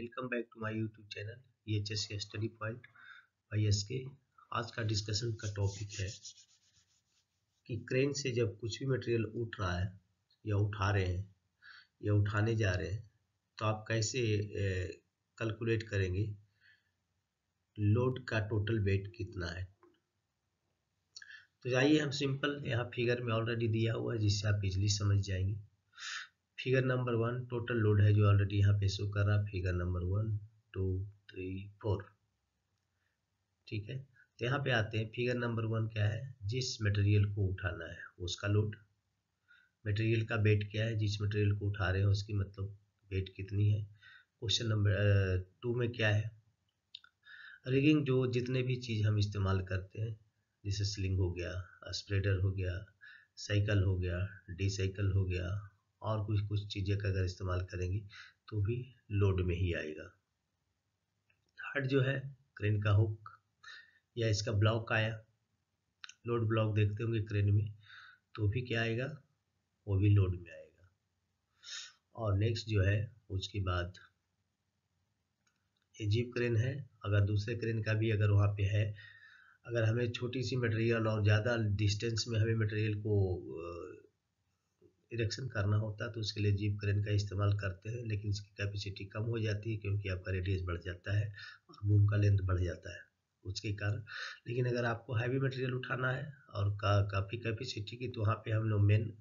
Welcome back to my YouTube channel H S study point I S के आज का discussion का topic है कि क्रेन से जब कुछ भी मटेरियल उठ रहा है, या उठा रहे हैं, या उठाने जा रहे हैं तो आप कैसे कैलकुलेट करेंगे? लोड का टोटल वेट कितना है? तो जाइए हम सिंपल यहाँ फिगर में ऑलरेडी दिया हुआ है, जिससे आप इजली समझ जाएँगे। Figure number one total load है जो ऑलरेडी यहाँ पे शो कर रहा है figure number one two three four ठीक है? तो यहाँ पे आते हैं फिगर नंबर वन क्या है? जिस मटेरियल को उठाना है, उसका लोड मटेरियल का वेट क्या है? जिस मटेरियल को उठा रहे हैं, उसकी मतलब वेट कितनी है? क्वेश्चन नंबर टू में क्या है? रिगिंग जो जितने भी चीज़ हम इस्तेमाल करते हैं, जैसे स्लिंग हो गया स्प्रेडर हो गया साइकिल हो गया डी साइकिल हो गया और कुछ कुछ चीज़ें का अगर इस्तेमाल करेंगे तो भी लोड में ही आएगा। थर्ड जो है क्रेन का हुक या इसका ब्लॉक आया लोड ब्लॉक देखते होंगे क्रेन में तो भी क्या आएगा? वो भी लोड में आएगा। और नेक्स्ट जो है, उसके बाद ये जीप क्रेन है, अगर दूसरे क्रेन का भी अगर वहाँ पे है, अगर हमें छोटी सी मटेरियल और ज़्यादा डिस्टेंस में हमें मटेरियल को इरेक्शन करना होता है तो उसके लिए जीप क्रेन का इस्तेमाल करते हैं, लेकिन इसकी कैपेसिटी कम हो जाती है क्योंकि आपका रेडियस बढ़ जाता है और बूम का लेंथ बढ़ जाता है उसके कारण। लेकिन अगर आपको हैवी मटेरियल उठाना है और का, काफ़ी कैपेसिटी की तो वहाँ पे हम लोग मेन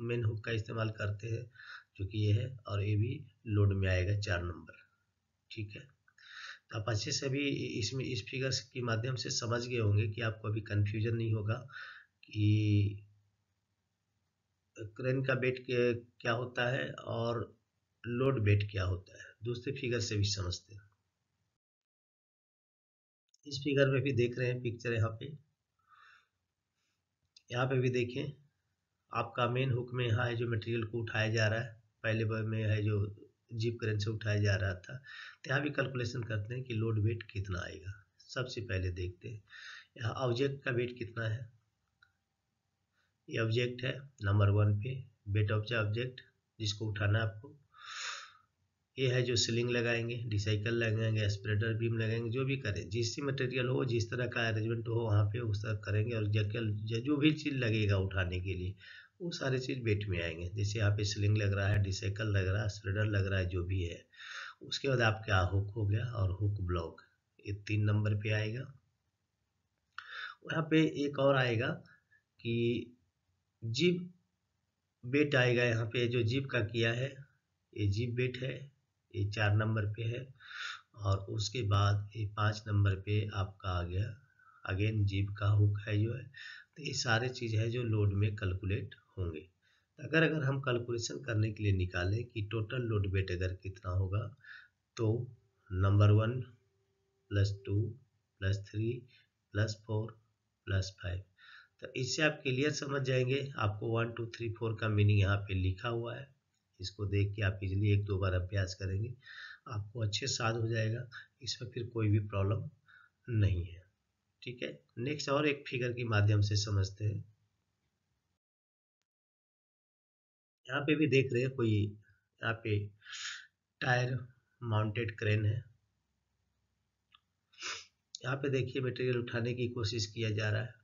मेन हुक का इस्तेमाल करते हैं, जो कि ये है, और ये भी लोड में आएगा चार नंबर ठीक है? तो आप अच्छे से भी इसमें, इस फिगर्स के माध्यम से समझ गए होंगे कि आपको अभी कन्फ्यूज़न नहीं होगा कि क्रेन का बेट क्या होता है और लोड बेट क्या होता है? दूसरे फिगर से भी समझते हैं। इस फिगर में भी देख रहे हैं पिक्चर यहाँ पे। यहाँ पे भी देखें, आपका मेन हुक में यहाँ है जो मटेरियल को उठाया जा रहा है। पहले में है जो जीप करेंट से उठाया जा रहा था। तो यहाँ भी कैलकुलेशन करते हैं कि लोड वेट कितना आएगा। सबसे पहले देखते हैं, यहाँ ऑब्जेक्ट का वेट कितना है? ये ऑब्जेक्ट है नंबर वन पे बेट ऑफ़ ऑब्जेक्ट जिसको उठाना है आपको। ये है जो सिलिंग लगाएँगे डिसाइकल लगाएँगे स्प्रेडर बीम लगाएँगे, जो भी करें जिस मटेरियल हो, जिस तरह का अरेंजमेंट हो, वहाँ पे उस तरह करेंगे और जकल जो भी चीज़ लगेगा उठाने के लिए, वो सारे चीज़ बेट में आएँगे। जैसे यहाँ पे सिलिंग लग रहा है डिसाइकल लग रहा है स्प्रेडर लग रहा है, जो भी है। उसके बाद आपका हुक हो गया और हुक ब्लॉक ये तीन नंबर पे आएगा। यहाँ पे एक और आएगा कि जीप बेट आएगा यहाँ पे, जो जीप का किया है, ये जीप बेट है, ये चार नंबर पे है, और उसके बाद ये पाँच नंबर पे आपका आ गया, अगेन जीप का हुक है जो है तो ये सारे चीज़ है जो लोड में कैलकुलेट होंगे। तो अगर अगर हम कैलकुलेशन करने के लिए निकालें कि टोटल लोड बेट अगर कितना होगा तो number one plus two plus three plus four plus five तो इससे आप क्लियर समझ जाएँगे। आपको वन टू थ्री फोर का मीनिंग यहाँ पे लिखा हुआ है। इसको देख के आप इजली एक, दो बार अभ्यास करेंगे। आपको अच्छे साथ हो जाएगा। इसमें फिर कोई भी प्रॉब्लम नहीं है। ठीक है? नेक्स्ट और एक फिगर के माध्यम से समझते हैं। यहाँ पे भी देख रहे हैं कोई, यहाँ पे टायर माउंटेड क्रेन है। यहाँ पे देखिए मटेरियल उठाने की कोशिश किया जा रहा है।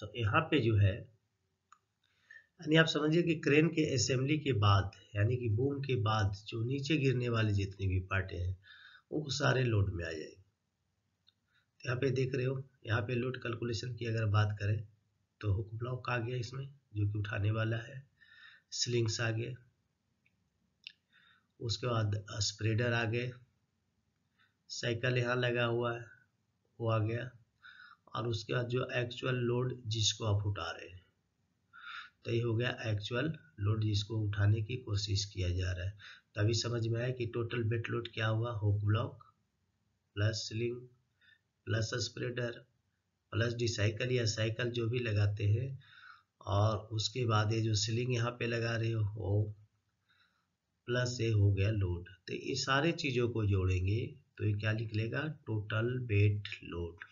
तो यहाँ पे जो है, यानी आप समझिए कि क्रेन के असेंबली के बाद, यानी कि बूम के बाद जो नीचे गिरने वाली जितनी भी पार्टें हैं, वो सारे लोड में आ जाएँगे। तो यहाँ पे देख रहे हो, यहाँ पे लोड कैलकुलेशन की अगर बात करें तो हुक ब्लॉक आ गया इसमें, जो कि उठाने वाला है। स्लिंग्स आ गए। उसके बाद स्प्रेडर आ गए। साइकिल यहाँ लगा हुआ है, वो आ गया। और उसके बाद जो एक्चुअल लोड जिसको आप उठा रहे हैं। तो ये हो गया एक्चुअल लोड जिसको उठाने की कोशिश किया जा रहा है। तभी समझ में आया कि टोटल बेट लोड क्या हुआ? Hook block plus sling plus spreader plus D shackle या साइकिल जो भी लगाते हैं। और उसके बाद ये जो सिलिंग यहाँ पे लगा रहे हो प्लस ये हो गया लोड तो ये सारे चीज़ों को जोड़ेंगे तो ये क्या निकलेगा? टोटल बेट लोड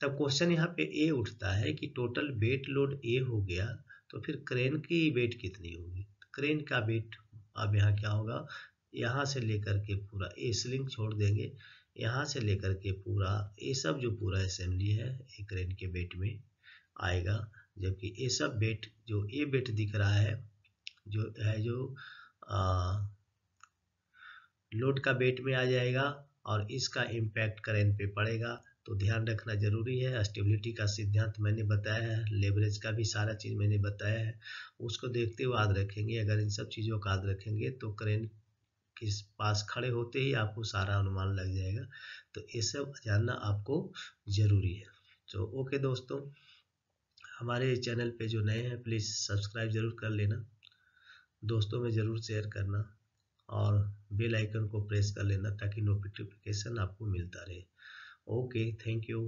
तब क्वेश्चन यहाँ पे ए उठता है कि टोटल वेट लोड ए हो गया तो फिर क्रेन की वेट कितनी होगी? क्रेन का वेट अब यहाँ क्या होगा? यहाँ से लेकर के पूरा ए स्लिंग छोड़ देंगे। यहाँ से लेकर के पूरा ये सब जो पूरा असेंबली है एक रेन के बेट में आएगा। जबकि ये सब बेट जो ए बेट दिख रहा है जो है जो आ, लोड का बेट में आ जाएगा और इसका इम्पैक्ट करेंट पे पड़ेगा। तो ध्यान रखना ज़रूरी है। स्टेबिलिटी का सिद्धांत मैंने बताया है, लेवरेज का भी सारा चीज़ मैंने बताया है। उसको देखते हुए याद रखेंगे, अगर इन सब चीज़ों का याद रखेंगे तो करेंट के पास खड़े होते ही आपको सारा अनुमान लग जाएगा। तो ये सब जानना आपको ज़रूरी है। तो ओके दोस्तों, हमारे चैनल पे जो नए हैं, प्लीज़ सब्सक्राइब ज़रूर कर लेना। दोस्तों में ज़रूर शेयर करना और बेल आइकन को प्रेस कर लेना ताकि नोटिफिकेशन आपको मिलता रहे। Okay thank you